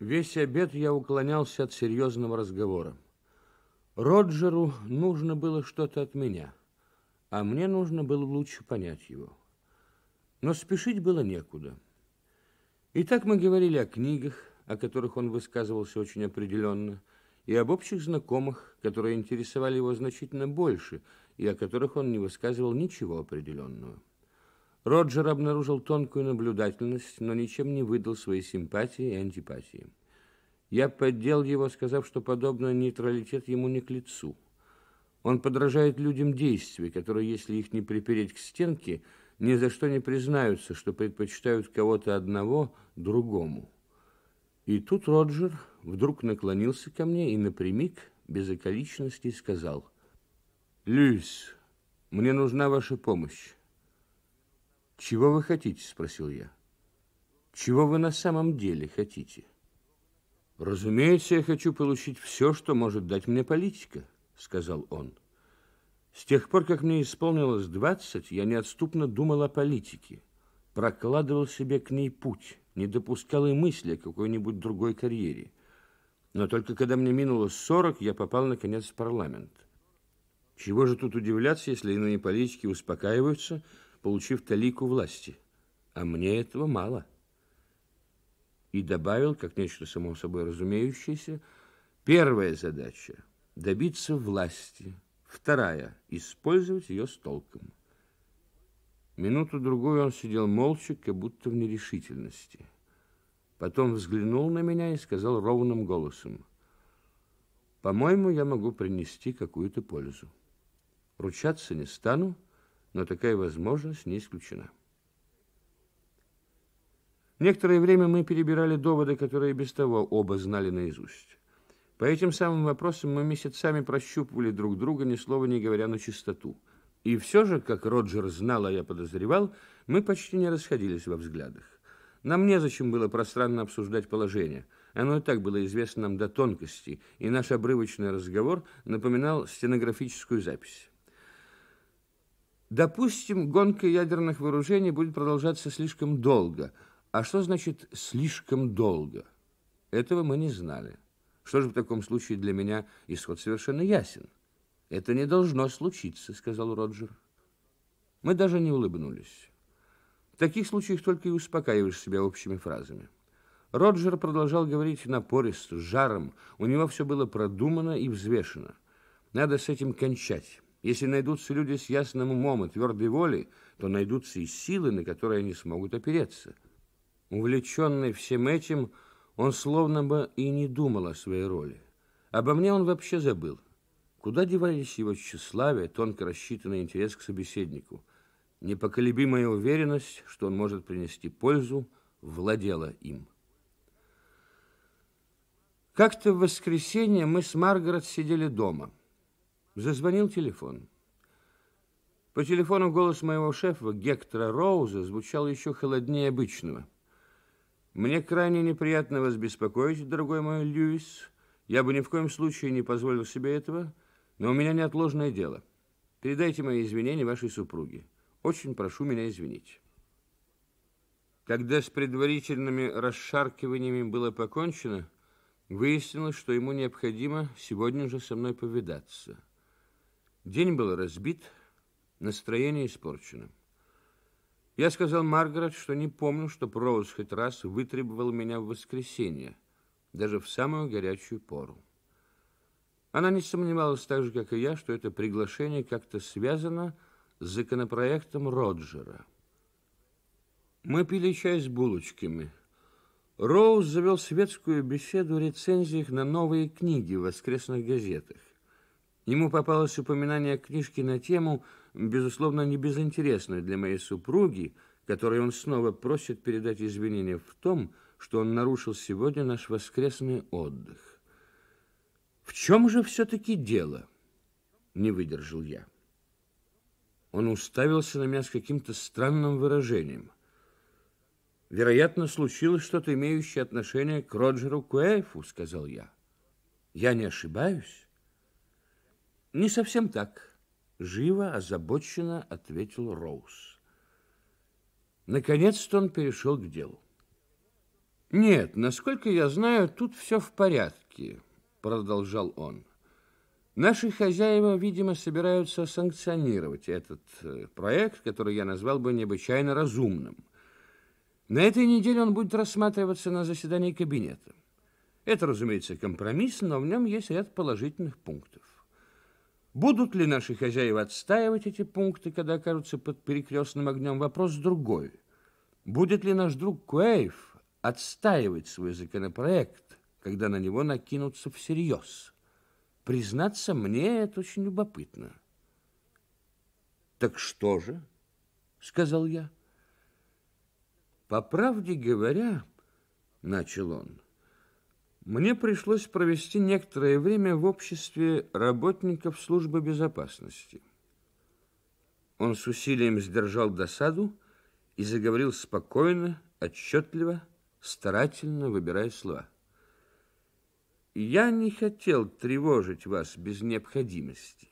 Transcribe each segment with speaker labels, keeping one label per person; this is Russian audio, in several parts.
Speaker 1: Весь обед я уклонялся от серьезного разговора. Роджеру нужно было что-то от меня, а мне нужно было лучше понять его. Но спешить было некуда. И так мы говорили о книгах, о которых он высказывался очень определенно, и об общих знакомых, которые интересовали его значительно больше, и о которых он не высказывал ничего определенного. Роджер обнаружил тонкую наблюдательность, но ничем не выдал своей симпатии и антипатии. Я поддел его, сказав, что подобный нейтралитет ему не к лицу. Он подражает людям действий, которые, если их не припереть к стенке, ни за что не признаются, что предпочитают кого-то одного другому. И тут Роджер вдруг наклонился ко мне и напрямик, без околичностей, сказал, «Люис, мне нужна ваша помощь. «Чего вы хотите?» – спросил я. «Чего вы на самом деле хотите?» «Разумеется, я хочу получить все, что может дать мне политика», – сказал он. «С тех пор, как мне исполнилось двадцать, я неотступно думал о политике, прокладывал себе к ней путь, не допускал и мысли о какой-нибудь другой карьере. Но только когда мне минуло сорок, я попал, наконец, в парламент. Чего же тут удивляться, если иные политики успокаиваются – получив талику власти. А мне этого мало. И добавил, как нечто само собой разумеющееся, первая задача – добиться власти, вторая – использовать ее с толком. Минуту-другую он сидел молча, как будто в нерешительности. Потом взглянул на меня и сказал ровным голосом, «По-моему, я могу принести какую-то пользу. Ручаться не стану, – но такая возможность не исключена. Некоторое время мы перебирали доводы, которые без того оба знали наизусть. По этим самым вопросам мы месяцами прощупывали друг друга, ни слова не говоря на чистоту. И все же, как Роджер знал, а я подозревал, мы почти не расходились во взглядах. Нам незачем было пространно обсуждать положение. Оно и так было известно нам до тонкости, и наш обрывочный разговор напоминал стенографическую запись. Допустим, гонка ядерных вооружений будет продолжаться слишком долго. А что значит «слишком долго»? Этого мы не знали. Что же в таком случае для меня исход совершенно ясен? Это не должно случиться, сказал Роджер. Мы даже не улыбнулись. В таких случаях только и успокаиваешь себя общими фразами. Роджер продолжал говорить напористо, с жаром. У него все было продумано и взвешено. Надо с этим кончать. Если найдутся люди с ясным умом и твердой волей, то найдутся и силы, на которые они смогут опереться. Увлеченный всем этим, он словно бы и не думал о своей роли. Обо мне он вообще забыл. Куда девались его тщеславие, тонко рассчитанный интерес к собеседнику? Непоколебимая уверенность, что он может принести пользу, владела им. Как-то в воскресенье мы с Маргарет сидели дома – Зазвонил телефон. По телефону голос моего шефа, Гектора Роуза, звучал еще холоднее обычного. «Мне крайне неприятно вас беспокоить, дорогой мой Льюис. Я бы ни в коем случае не позволил себе этого, но у меня неотложное дело. Передайте мои извинения вашей супруге. Очень прошу меня извинить». Когда с предварительными расшаркиваниями было покончено, выяснилось, что ему необходимо сегодня же со мной повидаться – День был разбит, настроение испорчено. Я сказал Маргарет, что не помню, что Роуз хоть раз вытребовал меня в воскресенье, даже в самую горячую пору. Она не сомневалась так же, как и я, что это приглашение как-то связано с законопроектом Роджера. Мы пили чай с булочками. Роуз завел светскую беседу о рецензиях на новые книги в воскресных газетах. Ему попалось упоминание книжки на тему, безусловно, не безинтересную для моей супруги, которой он снова просит передать извинения в том, что он нарушил сегодня наш воскресный отдых. В чем же все-таки дело? Не выдержал я. Он уставился на меня с каким-то странным выражением. Вероятно, случилось что-то, имеющее отношение к Роджеру Куэйфу, сказал я. Я не ошибаюсь? Не совсем так, живо, озабоченно ответил Роуз. Наконец-то он перешел к делу. Нет, насколько я знаю, тут все в порядке, продолжал он. Наши хозяева, видимо, собираются санкционировать этот э, проект, который я назвал бы необычайно разумным. На этой неделе он будет рассматриваться на заседании кабинета. Это, разумеется, компромисс, но в нем есть ряд положительных пунктов. Будут ли наши хозяева отстаивать эти пункты, когда окажутся под перекрестным огнем, вопрос другой. Будет ли наш друг Куэйв отстаивать свой законопроект, когда на него накинутся всерьез? Признаться, мне это очень любопытно. «Так что же?» — сказал я. «По правде говоря, — начал он, — мне пришлось провести некоторое время в обществе работников службы безопасности. Он с усилием сдержал досаду и заговорил спокойно, отчетливо, старательно выбирая слова. «Я не хотел тревожить вас без необходимости.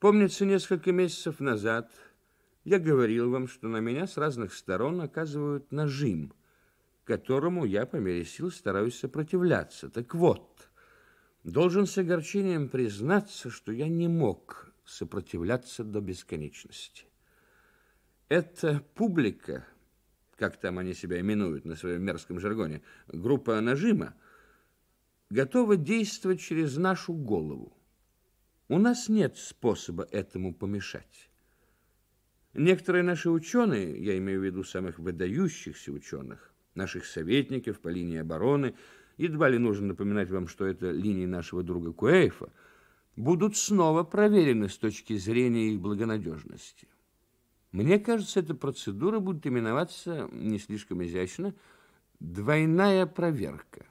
Speaker 1: Помнится, несколько месяцев назад я говорил вам, что на меня с разных сторон оказывают нажим – которому я по мере сил стараюсь сопротивляться. Так вот, должен с огорчением признаться, что я не мог сопротивляться до бесконечности. Эта публика, как там они себя именуют на своем мерзком жаргоне, группа нажима, готова действовать через нашу голову. У нас нет способа этому помешать. Некоторые наши ученые, я имею в виду самых выдающихся ученых, наших советников по линии обороны, едва ли нужно напоминать вам, что это линии нашего друга Куэйфа, будут снова проверены с точки зрения их благонадежности. Мне кажется, эта процедура будет именоваться, не слишком изящно, двойная проверка.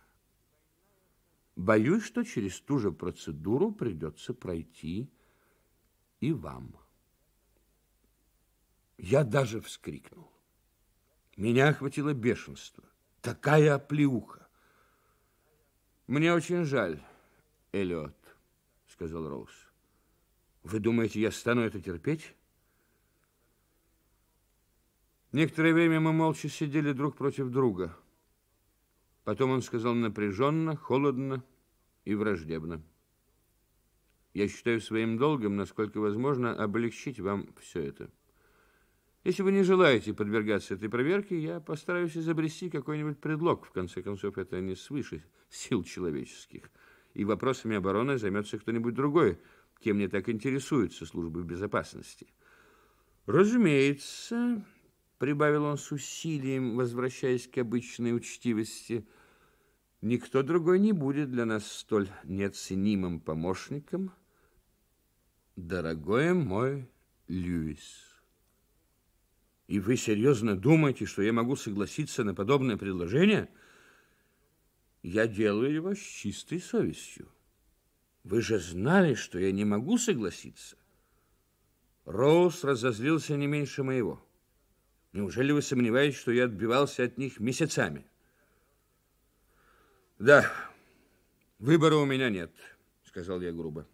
Speaker 1: Боюсь, что через ту же процедуру придется пройти и вам. Я даже вскрикнул. Меня охватило бешенство. Такая оплеуха. Мне очень жаль, Эллиот, сказал Роуз. Вы думаете, я стану это терпеть? Некоторое время мы молча сидели друг против друга. Потом он сказал напряженно, холодно и враждебно. Я считаю своим долгом, насколько возможно, облегчить вам все это. Если вы не желаете подвергаться этой проверке, я постараюсь изобрести какой-нибудь предлог. В конце концов, это не свыше сил человеческих. И вопросами обороны займется кто-нибудь другой, кем мне так интересуется служба безопасности. Разумеется, прибавил он с усилием, возвращаясь к обычной учтивости, никто другой не будет для нас столь неоценимым помощником, дорогой мой Льюис. И вы серьезно думаете, что я могу согласиться на подобное предложение? Я делаю его с чистой совестью. Вы же знали, что я не могу согласиться. Роуз разозлился не меньше моего. Неужели вы сомневаетесь, что я отбивался от них месяцами? Да, выбора у меня нет, сказал я грубо.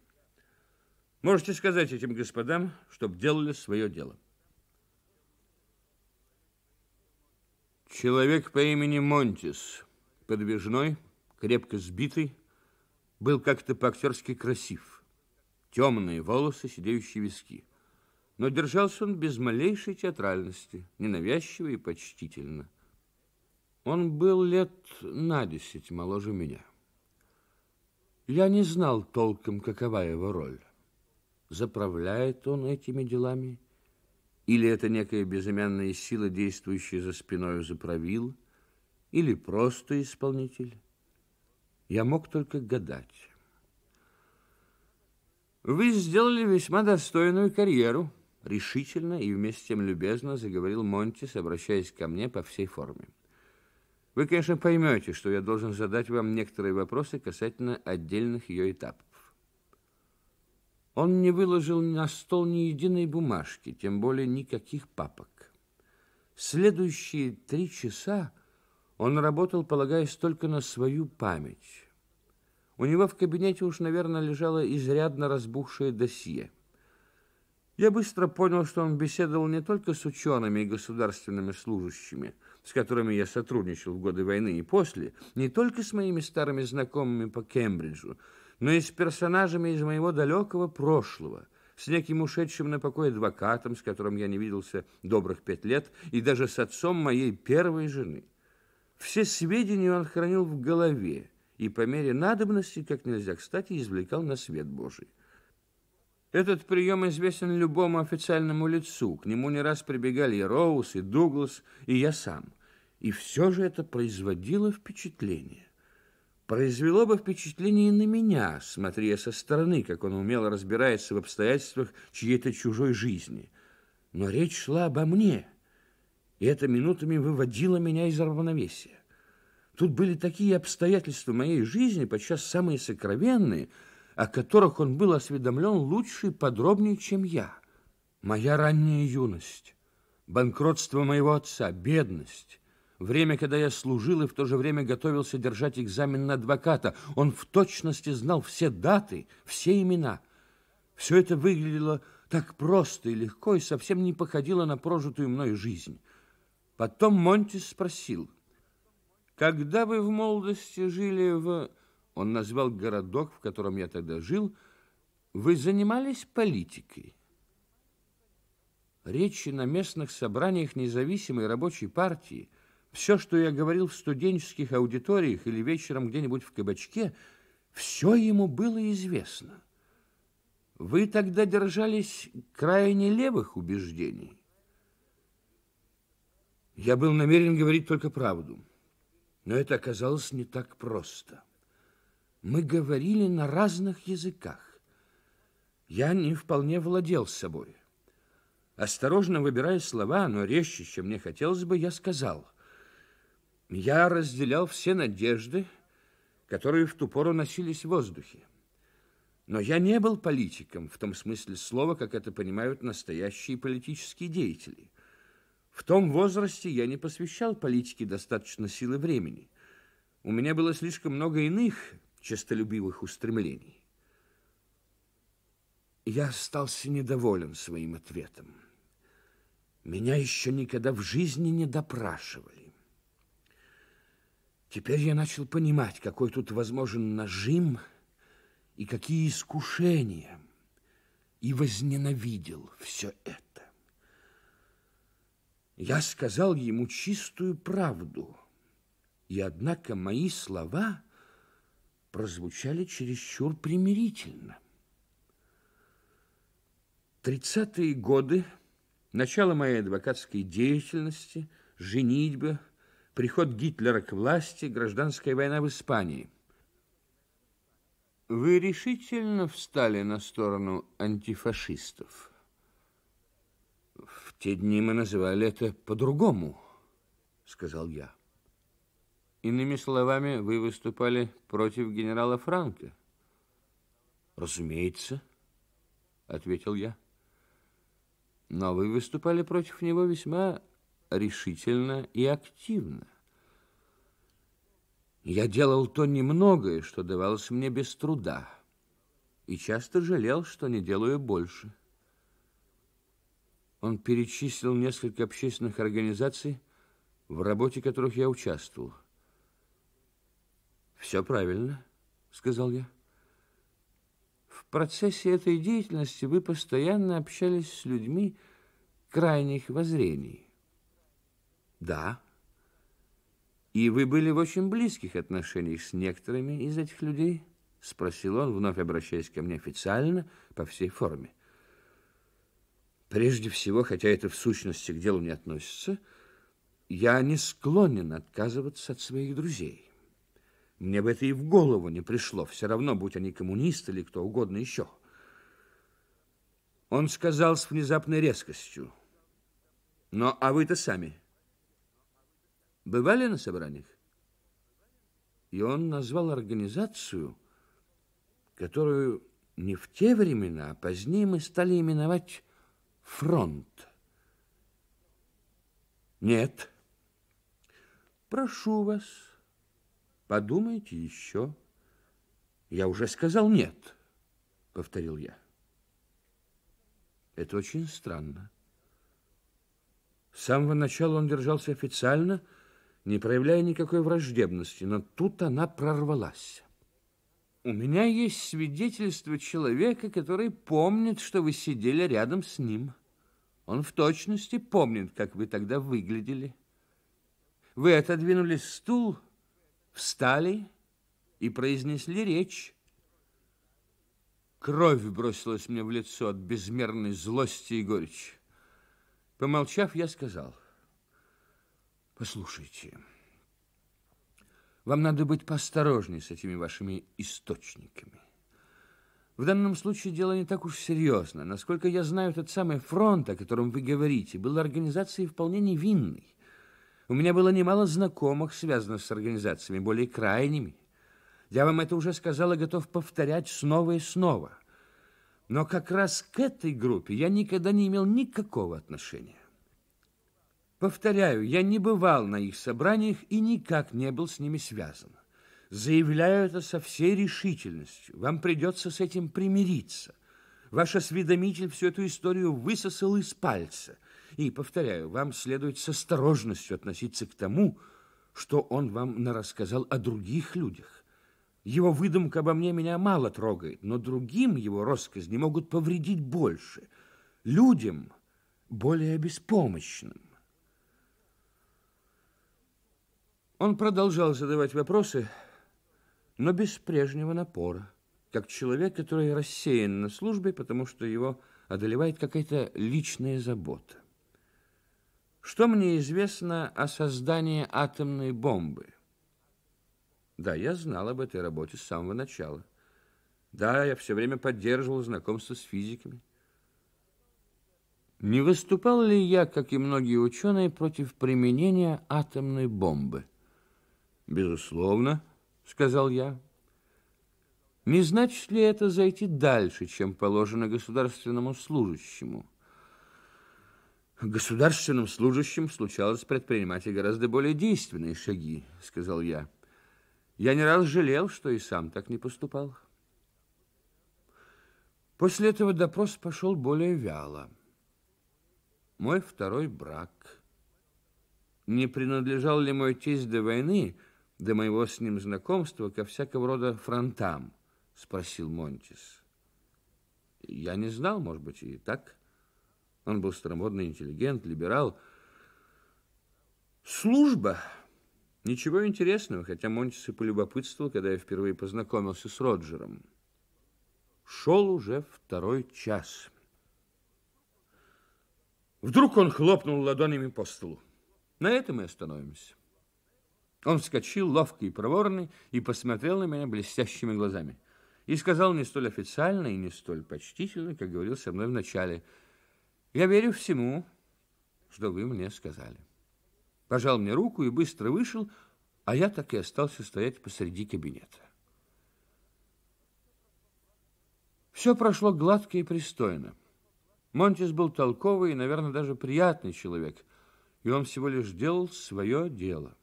Speaker 1: Можете сказать этим господам, чтоб делали свое дело. Человек по имени Монтис, подвижной, крепко сбитый, был как-то по-актерски красив. Темные волосы, сидеющие виски. Но держался он без малейшей театральности, ненавязчиво и почтительно. Он был лет на десять моложе меня. Я не знал толком, какова его роль. Заправляет он этими делами или это некая безымянная сила, действующая за спиной заправил, или просто исполнитель? Я мог только гадать. Вы сделали весьма достойную карьеру, решительно и вместе с тем любезно заговорил Монтис, обращаясь ко мне по всей форме. Вы, конечно, поймете, что я должен задать вам некоторые вопросы касательно отдельных ее этапов. Он не выложил на стол ни единой бумажки, тем более никаких папок. Следующие три часа он работал, полагаясь только на свою память. У него в кабинете уж, наверное, лежало изрядно разбухшее досье. Я быстро понял, что он беседовал не только с учеными и государственными служащими, с которыми я сотрудничал в годы войны и после, не только с моими старыми знакомыми по Кембриджу, но и с персонажами из моего далекого прошлого, с неким ушедшим на покой адвокатом, с которым я не виделся добрых пять лет, и даже с отцом моей первой жены. Все сведения он хранил в голове и по мере надобности, как нельзя кстати, извлекал на свет Божий. Этот прием известен любому официальному лицу. К нему не раз прибегали и Роуз, и Дуглас, и я сам. И все же это производило впечатление. Произвело бы впечатление и на меня, смотря со стороны, как он умело разбирается в обстоятельствах чьей-то чужой жизни. Но речь шла обо мне, и это минутами выводило меня из равновесия. Тут были такие обстоятельства моей жизни, подчас самые сокровенные – о которых он был осведомлен лучше и подробнее, чем я. Моя ранняя юность, банкротство моего отца, бедность, время, когда я служил и в то же время готовился держать экзамен на адвоката. Он в точности знал все даты, все имена. Все это выглядело так просто и легко и совсем не походило на прожитую мной жизнь. Потом Монтис спросил, «Когда вы в молодости жили в...» Он назвал городок, в котором я тогда жил. Вы занимались политикой? Речи на местных собраниях независимой рабочей партии, все, что я говорил в студенческих аудиториях или вечером где-нибудь в кабачке, все ему было известно. Вы тогда держались крайне левых убеждений. Я был намерен говорить только правду, но это оказалось не так просто. Мы говорили на разных языках. Я не вполне владел собой. Осторожно выбирая слова, но резче, чем мне хотелось бы, я сказал. Я разделял все надежды, которые в ту пору носились в воздухе. Но я не был политиком в том смысле слова, как это понимают настоящие политические деятели. В том возрасте я не посвящал политике достаточно силы времени. У меня было слишком много иных честолюбивых устремлений. Я остался недоволен своим ответом. Меня еще никогда в жизни не допрашивали. Теперь я начал понимать, какой тут возможен нажим и какие искушения, и возненавидел все это. Я сказал ему чистую правду, и однако мои слова прозвучали чересчур примирительно. Тридцатые годы, начало моей адвокатской деятельности, женитьба, приход Гитлера к власти, гражданская война в Испании. Вы решительно встали на сторону антифашистов? В те дни мы называли это по-другому, сказал я. Иными словами, вы выступали против генерала Франка? Разумеется, ответил я. Но вы выступали против него весьма решительно и активно. Я делал то немногое, что давалось мне без труда, и часто жалел, что не делаю больше. Он перечислил несколько общественных организаций, в работе которых я участвовал. Все правильно, сказал я. В процессе этой деятельности вы постоянно общались с людьми крайних воззрений. Да. И вы были в очень близких отношениях с некоторыми из этих людей? Спросил он, вновь обращаясь ко мне официально, по всей форме. Прежде всего, хотя это в сущности к делу не относится, я не склонен отказываться от своих друзей. Мне бы это и в голову не пришло, все равно, будь они коммунисты или кто угодно еще. Он сказал с внезапной резкостью. Но, а вы-то сами бывали на собраниях? И он назвал организацию, которую не в те времена, а позднее мы стали именовать «Фронт». Нет. Прошу вас. Подумайте еще. Я уже сказал нет, повторил я. Это очень странно. С самого начала он держался официально, не проявляя никакой враждебности, но тут она прорвалась. У меня есть свидетельство человека, который помнит, что вы сидели рядом с ним. Он в точности помнит, как вы тогда выглядели. Вы отодвинули стул, встали и произнесли речь. Кровь бросилась мне в лицо от безмерной злости и горечи. Помолчав, я сказал, послушайте, вам надо быть поосторожней с этими вашими источниками. В данном случае дело не так уж серьезно. Насколько я знаю, тот самый фронт, о котором вы говорите, был организацией вполне невинной. У меня было немало знакомых, связанных с организациями более крайними. Я вам это уже сказал и готов повторять снова и снова. Но как раз к этой группе я никогда не имел никакого отношения. Повторяю, я не бывал на их собраниях и никак не был с ними связан. Заявляю это со всей решительностью. Вам придется с этим примириться. Ваш осведомитель всю эту историю высосал из пальца. И, повторяю, вам следует с осторожностью относиться к тому, что он вам нарассказал о других людях. Его выдумка обо мне меня мало трогает, но другим его россказни могут повредить больше. Людям более беспомощным. Он продолжал задавать вопросы, но без прежнего напора, как человек, который рассеян на службе, потому что его одолевает какая-то личная забота. Что мне известно о создании атомной бомбы? Да, я знал об этой работе с самого начала. Да, я все время поддерживал знакомство с физиками. Не выступал ли я, как и многие ученые, против применения атомной бомбы? Безусловно, сказал я. Не значит ли это зайти дальше, чем положено государственному служащему? Государственным служащим случалось предпринимать и гораздо более действенные шаги, сказал я. Я не раз жалел, что и сам так не поступал. После этого допрос пошел более вяло. Мой второй брак. Не принадлежал ли мой тесть до войны, до моего с ним знакомства ко всякого рода фронтам? Спросил Монтис. Я не знал, может быть, и так. Он был старомодный интеллигент, либерал. Служба. Ничего интересного, хотя Монтис и полюбопытствовал, когда я впервые познакомился с Роджером. Шел уже второй час. Вдруг он хлопнул ладонями по столу. На этом мы остановимся. Он вскочил, ловкий и проворный, и посмотрел на меня блестящими глазами. И сказал не столь официально и не столь почтительно, как говорил со мной вначале. «Я верю всему, что вы мне сказали». Пожал мне руку и быстро вышел, а я так и остался стоять посреди кабинета. Все прошло гладко и пристойно. Монтис был толковый и, наверное, даже приятный человек, и он всего лишь делал свое дело.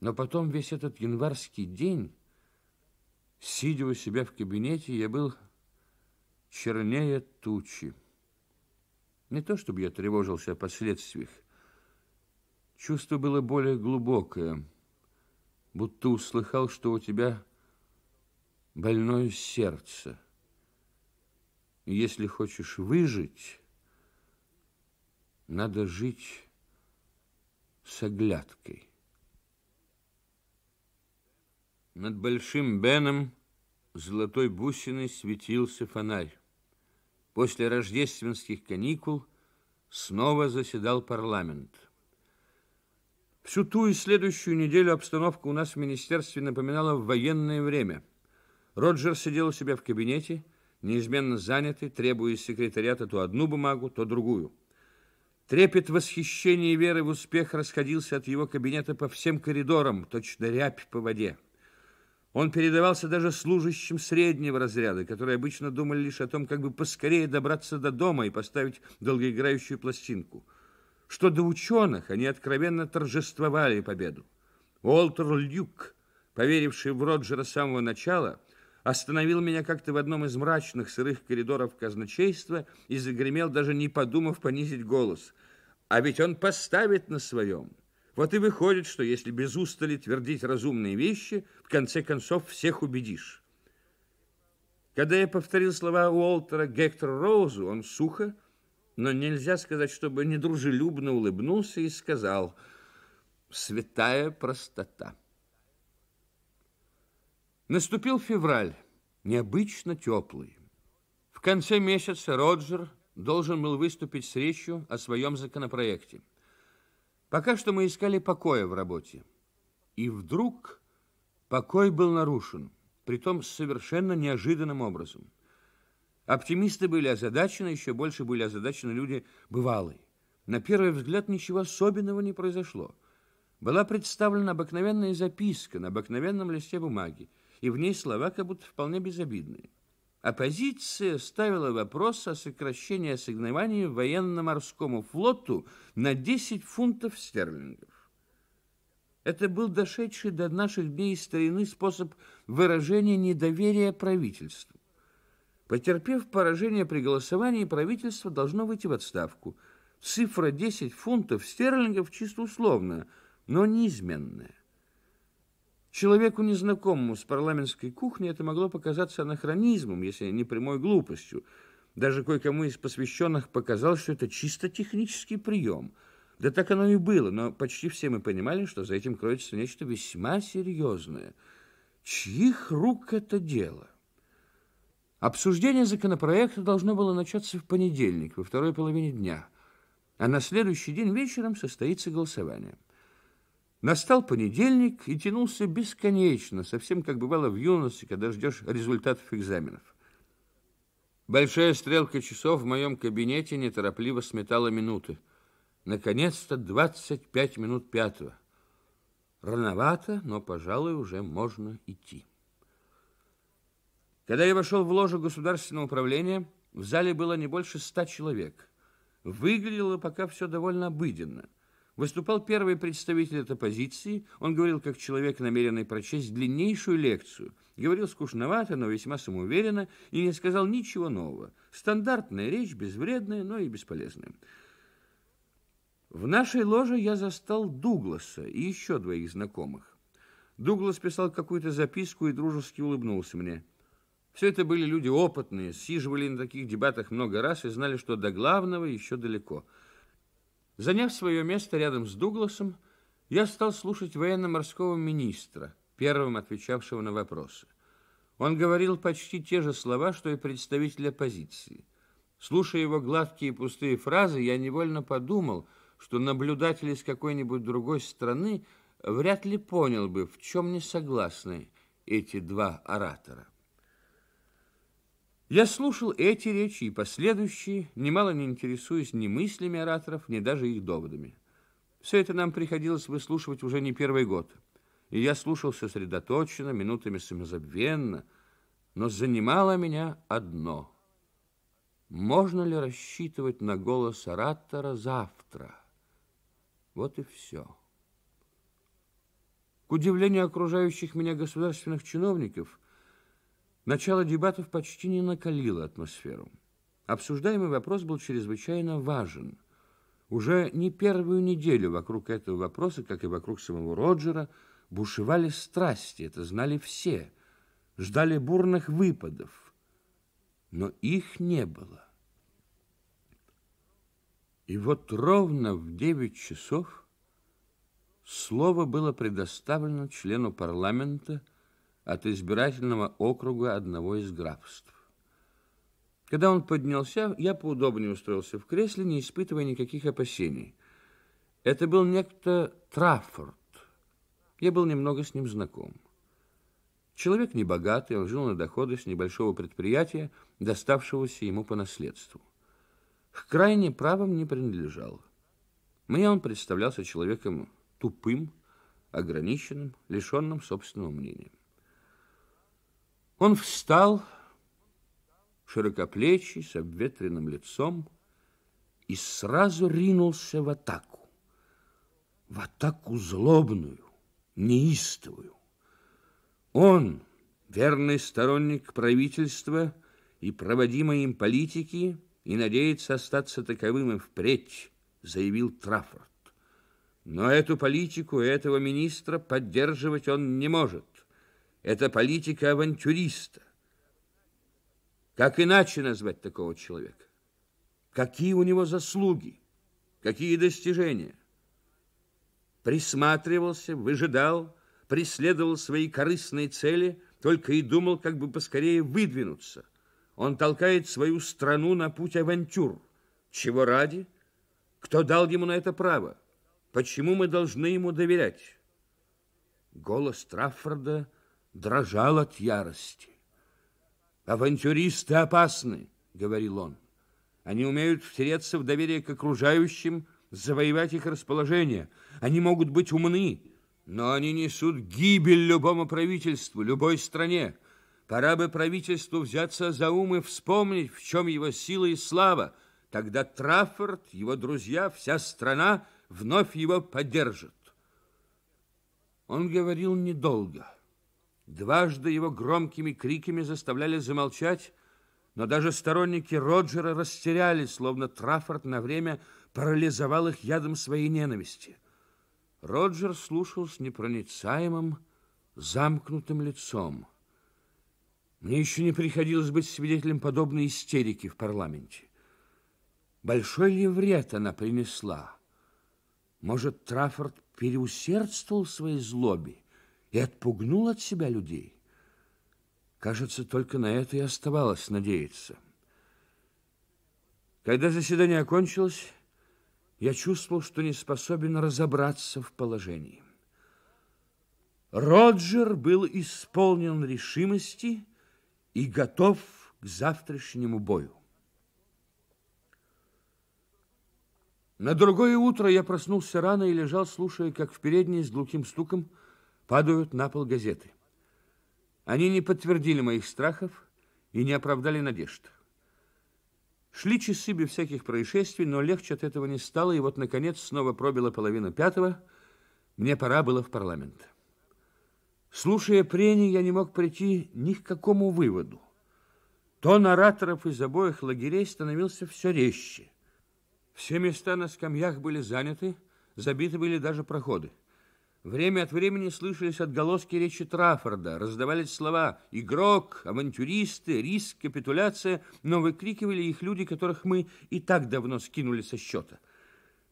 Speaker 1: Но потом весь этот январский день, сидя у себя в кабинете, я был чернее тучи. Не то, чтобы я тревожился о последствиях. Чувство было более глубокое, будто услыхал, что у тебя больное сердце. И если хочешь выжить, надо жить с оглядкой. Над Большим Беном золотой бусиной светился фонарь. После рождественских каникул снова заседал парламент. Всю ту и следующую неделю обстановка у нас в министерстве напоминала военное время. Роджер сидел у себя в кабинете, неизменно занятый, требуя из секретариата то одну бумагу, то другую. Трепет восхищения и веры в успех расходился от его кабинета по всем коридорам, точно рябь по воде. Он передавался даже служащим среднего разряда, которые обычно думали лишь о том, как бы поскорее добраться до дома и поставить долгоиграющую пластинку. Что до ученых, они откровенно торжествовали победу. Уолтер Люк, поверивший в Роджера с самого начала, остановил меня как-то в одном из мрачных сырых коридоров казначейства и загремел, даже не подумав понизить голос. А ведь он поставит на своем. Вот и выходит, что если без устали твердить разумные вещи, в конце концов всех убедишь. Когда я повторил слова Уолтера Гектора Роузу, он сухо, но нельзя сказать, чтобы недружелюбно улыбнулся и сказал «Святая простота». Наступил февраль, необычно теплый. В конце месяца Роджер должен был выступить с речью о своем законопроекте. Пока что мы искали покоя в работе. И вдруг покой был нарушен, притом совершенно неожиданным образом. Оптимисты были озадачены, еще больше были озадачены люди бывалые. На первый взгляд ничего особенного не произошло. Была представлена обыкновенная записка на обыкновенном листе бумаги, и в ней слова как будто вполне безобидные. Оппозиция ставила вопрос о сокращении ассигнований военно-морскому флоту на 10 фунтов стерлингов. Это был дошедший до наших дней старины способ выражения недоверия правительству. Потерпев поражение при голосовании, правительство должно выйти в отставку. Цифра 10 фунтов стерлингов чисто условная, но неизменная. Человеку, незнакомому с парламентской кухней, это могло показаться анахронизмом, если не прямой глупостью. Даже кое-кому из посвященных показалось, что это чисто технический прием. Да так оно и было, но почти все мы понимали, что за этим кроется нечто весьма серьезное. Чьих рук это дело? Обсуждение законопроекта должно было начаться в понедельник, во второй половине дня, а на следующий день вечером состоится голосование. Настал понедельник и тянулся бесконечно, совсем как бывало в юности, когда ждешь результатов экзаменов. Большая стрелка часов в моем кабинете неторопливо сметала минуты. Наконец-то 25 минут пятого. Рановато, но, пожалуй, уже можно идти. Когда я вошел в ложу государственного управления, в зале было не больше ста человек. Выглядело пока все довольно обыденно – Выступал первый представитель этой позиции. Он говорил как человек, намеренный прочесть длиннейшую лекцию. Говорил скучновато, но весьма самоуверенно и не сказал ничего нового. Стандартная речь, безвредная, но и бесполезная. В нашей ложе я застал Дугласа и еще двоих знакомых. Дуглас писал какую-то записку и дружески улыбнулся мне. Все это были люди опытные, сиживали на таких дебатах много раз и знали, что до главного еще далеко – Заняв свое место рядом с Дугласом, я стал слушать военно-морского министра, первым отвечавшего на вопросы. Он говорил почти те же слова, что и представитель оппозиции. Слушая его гладкие и пустые фразы, я невольно подумал, что наблюдатель из какой-нибудь другой страны вряд ли понял бы, в чем не согласны эти два оратора. Я слушал эти речи и последующие, немало не интересуясь ни мыслями ораторов, ни даже их доводами. Все это нам приходилось выслушивать уже не первый год. И я слушал сосредоточенно, минутами самозабвенно, но занимало меня одно. Можно ли рассчитывать на голос оратора завтра? Вот и все. К удивлению окружающих меня государственных чиновников – Начало дебатов почти не накалило атмосферу. Обсуждаемый вопрос был чрезвычайно важен. Уже не первую неделю вокруг этого вопроса, как и вокруг самого Роджера, бушевали страсти, это знали все, ждали бурных выпадов, но их не было. И вот ровно в девять часов слово было предоставлено члену парламента от избирательного округа одного из графств. Когда он поднялся, я поудобнее устроился в кресле, не испытывая никаких опасений. Это был некто Траффорд. Я был немного с ним знаком. Человек небогатый, он жил на доходы с небольшого предприятия, доставшегося ему по наследству. К крайне правым не принадлежал. Мне он представлялся человеком тупым, ограниченным, лишенным собственного мнения. Он встал, широкоплечий, с обветренным лицом, и сразу ринулся в атаку. В атаку злобную, неистовую. Он, верный сторонник правительства и проводимой им политики и надеется остаться таковым и впредь, заявил Траффорд. Но эту политику этого министра поддерживать он не может. Это политика авантюриста. Как иначе назвать такого человека? Какие у него заслуги? Какие достижения? Присматривался, выжидал, преследовал свои корыстные цели, только и думал, как бы поскорее выдвинуться. Он толкает свою страну на путь авантюр. Чего ради? Кто дал ему на это право? Почему мы должны ему доверять? Голос Траффорда дрожал от ярости. «Авантюристы опасны», — говорил он. «Они умеют втереться в доверие к окружающим, завоевать их расположение. Они могут быть умны, но они несут гибель любому правительству, любой стране. Пора бы правительству взяться за ум и вспомнить, в чем его сила и слава. Тогда Траффорд, его друзья, вся страна вновь его поддержат. Он говорил недолго. Дважды его громкими криками заставляли замолчать, но даже сторонники Роджера растерялись, словно Траффорд на время парализовал их ядом своей ненависти. Роджер слушал с непроницаемым, замкнутым лицом. Мне еще не приходилось быть свидетелем подобной истерики в парламенте. Большой ли вред она принесла? Может, Траффорд переусердствовал в своей злобе и отпугнул от себя людей? Кажется, только на это и оставалось надеяться. Когда заседание окончилось, я чувствовал, что не способен разобраться в положении. Роджер был исполнен решимости и готов к завтрашнему бою. На другое утро я проснулся рано и лежал, слушая, как в передней с глухим стуком падают на пол газеты. Они не подтвердили моих страхов и не оправдали надежд. Шли часы без всяких происшествий, но легче от этого не стало, и вот, наконец, снова пробила половина пятого. Мне пора было в парламент. Слушая прения, я не мог прийти ни к какому выводу. Тон ораторов из обоих лагерей становился все резче. Все места на скамьях были заняты, забиты были даже проходы. Время от времени слышались отголоски речи Траффорда, раздавались слова «игрок», «авантюристы», «риск», «капитуляция», но выкрикивали их люди, которых мы и так давно скинули со счета.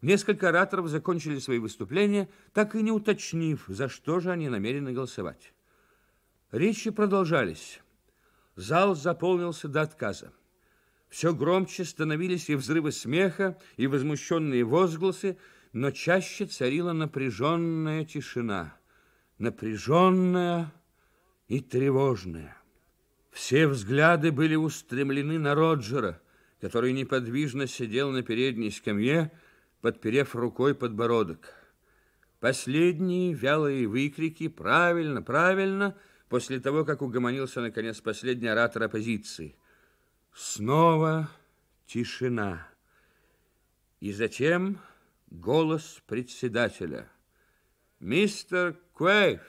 Speaker 1: Несколько ораторов закончили свои выступления, так и не уточнив, за что же они намерены голосовать. Речи продолжались. Зал заполнился до отказа. Все громче становились и взрывы смеха, и возмущенные возгласы, но чаще царила напряженная тишина. Напряженная и тревожная. Все взгляды были устремлены на Роджера, который неподвижно сидел на передней скамье, подперев рукой подбородок. Последние вялые выкрики «Правильно, правильно!» после того, как угомонился, наконец, последний оратор оппозиции. Снова тишина. И затем голос председателя. «Мистер Куэйф!»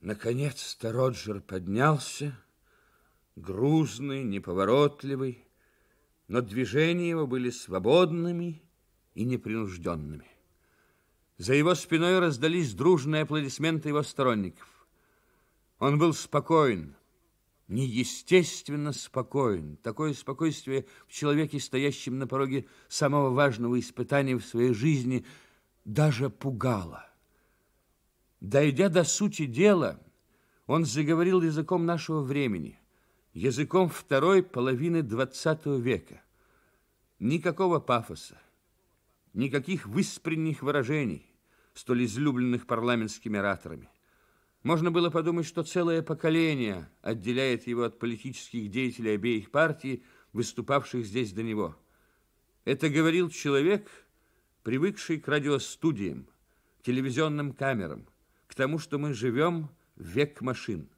Speaker 1: Наконец-то Роджер поднялся, грузный, неповоротливый, но движения его были свободными и непринужденными. За его спиной раздались дружные аплодисменты его сторонников. Он был спокоен, неестественно спокоен. Такое спокойствие в человеке, стоящем на пороге самого важного испытания в своей жизни, даже пугало. Дойдя до сути дела, он заговорил языком нашего времени, языком второй половины двадцатого века. Никакого пафоса, никаких выспренних выражений, столь излюбленных парламентскими ораторами. Можно было подумать, что целое поколение отделяет его от политических деятелей обеих партий, выступавших здесь до него. Это говорил человек, привыкший к радиостудиям, телевизионным камерам, к тому, что мы живем в век машин.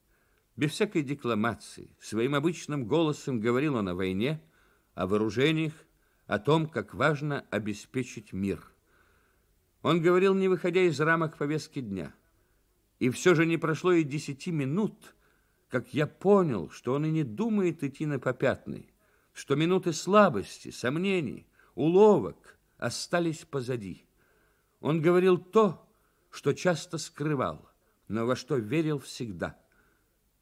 Speaker 1: Без всякой декламации, своим обычным голосом говорил он о войне, о вооружениях, о том, как важно обеспечить мир. Он говорил, не выходя из рамок повестки дня – И все же не прошло и десяти минут, как я понял, что он и не думает идти на попятный, что минуты слабости, сомнений, уловок остались позади. Он говорил то, что часто скрывал, но во что верил всегда.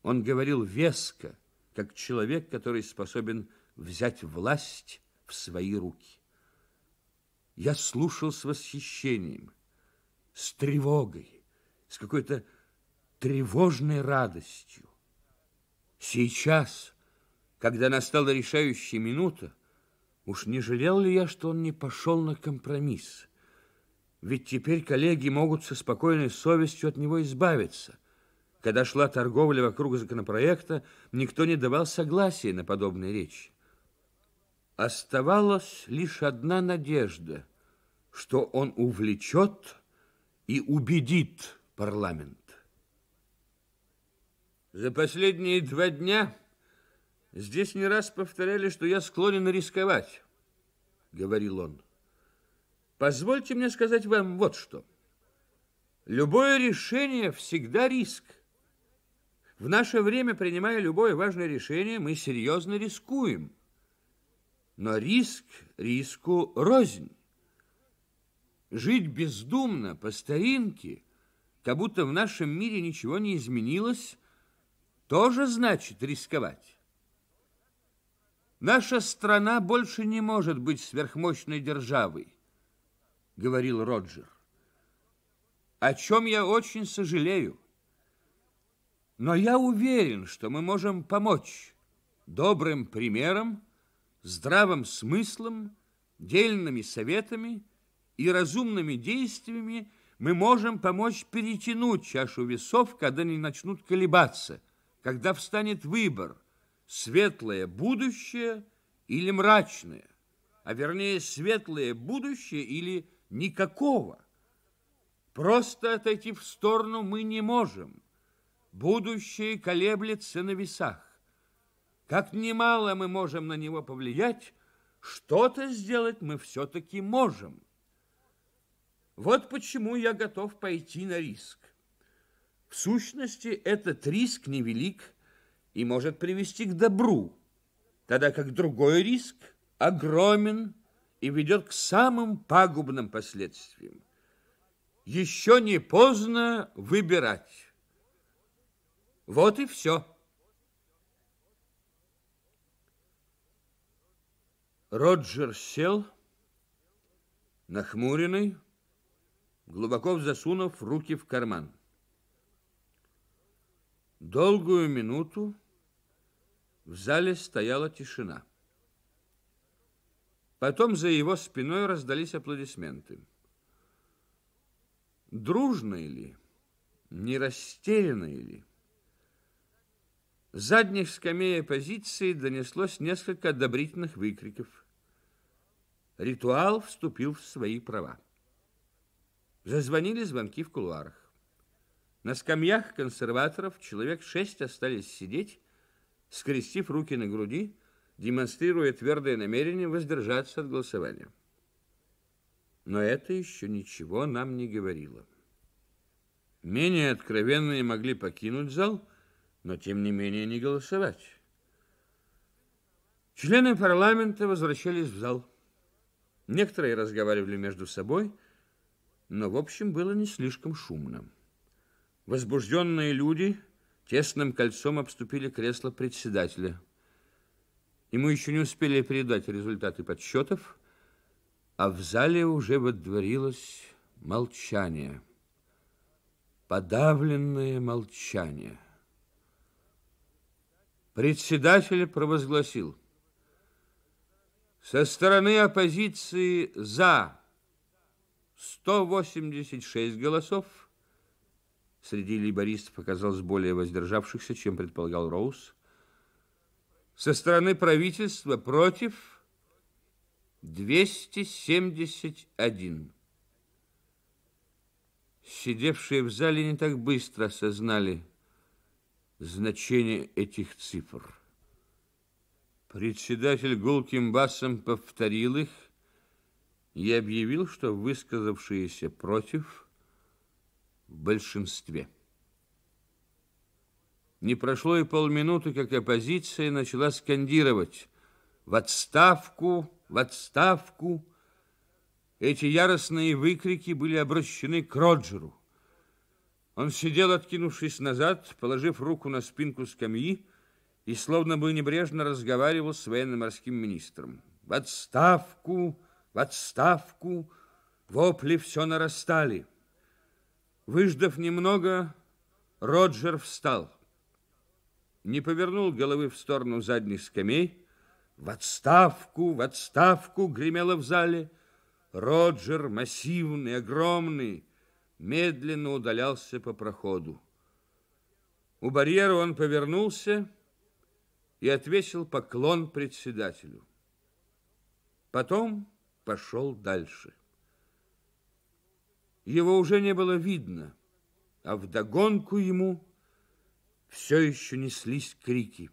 Speaker 1: Он говорил веско, как человек, который способен взять власть в свои руки. Я слушал с восхищением, с тревогой, с какой-то тревожной радостью. Сейчас, когда настала решающая минута, уж не жалел ли я, что он не пошел на компромисс? Ведь теперь коллеги могут со спокойной совестью от него избавиться. Когда шла торговля вокруг законопроекта, никто не давал согласия на подобные речи. Оставалась лишь одна надежда, что он увлечет и убедит парламент. За последние два дня здесь не раз повторяли, что я склонен рисковать, говорил он. Позвольте мне сказать вам вот что. Любое решение всегда риск. В наше время, принимая любое важное решение, мы серьезно рискуем. Но риск риску рознь. Жить бездумно, по старинке, как будто в нашем мире ничего не изменилось, тоже значит рисковать. Наша страна больше не может быть сверхмощной державой, говорил Роджер. О чем я очень сожалею. Но я уверен, что мы можем помочь добрым примером, здравым смыслом, дельными советами и разумными действиями мы можем помочь перетянуть чашу весов, когда они начнут колебаться, когда встанет выбор – светлое будущее или мрачное, а вернее светлое будущее или никакого. Просто отойти в сторону мы не можем. Будущее колеблется на весах. Как немало мы можем на него повлиять, что-то сделать мы все-таки можем. Вот почему я готов пойти на риск. В сущности, этот риск невелик и может привести к добру, тогда как другой риск огромен и ведет к самым пагубным последствиям. Еще не поздно выбирать. Вот и все. Роджер сел, нахмуренный, глубоко засунув руки в карман. Долгую минуту в зале стояла тишина. Потом за его спиной раздались аплодисменты. Дружные ли, не растерянные ли? С задних скамей оппозиции донеслось несколько одобрительных выкриков. Ритуал вступил в свои права. Зазвонили звонки в кулуарах. На скамьях консерваторов человек шесть остались сидеть, скрестив руки на груди, демонстрируя твердое намерение воздержаться от голосования. Но это еще ничего нам не говорило. Менее откровенные могли покинуть зал, но тем не менее не голосовать. Члены парламента возвращались в зал. Некоторые разговаривали между собой, но в общем было не слишком шумно. Возбужденные люди тесным кольцом обступили кресло председателя – и мы еще не успели передать результаты подсчетов, а в зале уже водворилось молчание. Подавленное молчание. Председатель провозгласил. Со стороны оппозиции «за» 186 голосов. Среди лейбористов оказалось более воздержавшихся, чем предполагал Роуз со стороны правительства против 271. Сидевшие в зале не так быстро осознали значение этих цифр. Председатель гулким басом повторил их и объявил, что высказавшиеся против в большинстве. Не прошло и полминуты, как оппозиция начала скандировать «В отставку! В отставку!» Эти яростные выкрики были обращены к Роджеру. Он сидел, откинувшись назад, положив руку на спинку скамьи и словно бы небрежно разговаривал с военно-морским министром. «В отставку! В отставку!» Вопли все нарастали. Выждав немного, Роджер встал. Не повернул головы в сторону задних скамей. «В отставку! В отставку!» гремело в зале. Роджер, массивный, огромный, медленно удалялся по проходу. У барьера он повернулся и отвесил поклон председателю. Потом пошел дальше. Его уже не было видно, а вдогонку ему все еще неслись крики.